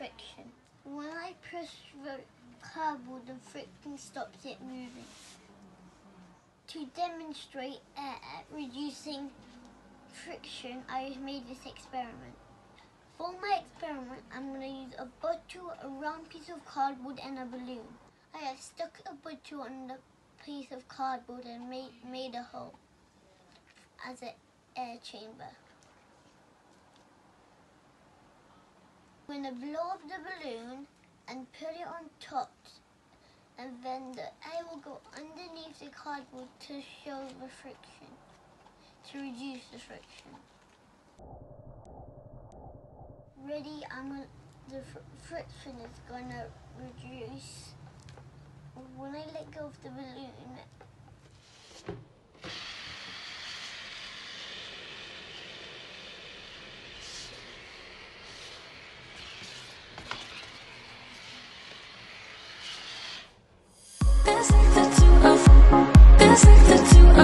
friction. When I push the cardboard, the friction stops it moving. To demonstrate air reducing friction, I made this experiment. For my experiment, I'm going to use a bottle, a round piece of cardboard, and a balloon. I have stuck a bottle on the piece of cardboard and made, made a hole as an air chamber. Going to blow up the balloon and put it on top and then the air will go underneath the cardboard to show the friction, to reduce the friction. Ready, I'm gonna, the fr- friction is gonna reduce. When I let go of the balloon, It's like the two of, it's like the two of.